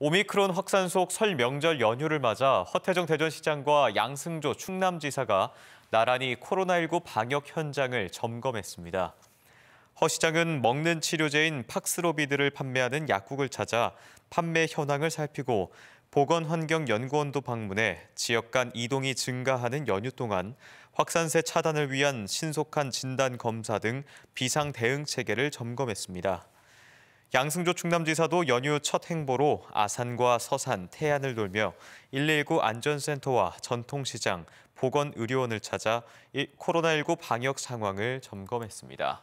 오미크론 확산 속 설 명절 연휴를 맞아 허태정 대전시장과 양승조 충남지사가 나란히 코로나19 방역 현장을 점검했습니다. 허 시장은 먹는 치료제인 팍스로비드를 판매하는 약국을 찾아 판매 현황을 살피고 보건환경연구원도 방문해 지역 간 이동이 증가하는 연휴 동안 확산세 차단을 위한 신속한 진단 검사 등 비상 대응 체계를 점검했습니다. 양승조 충남지사도 연휴 첫 행보로 아산과 서산, 태안을 돌며 119 안전센터와 전통시장, 보건의료원을 찾아 코로나19 방역 상황을 점검했습니다.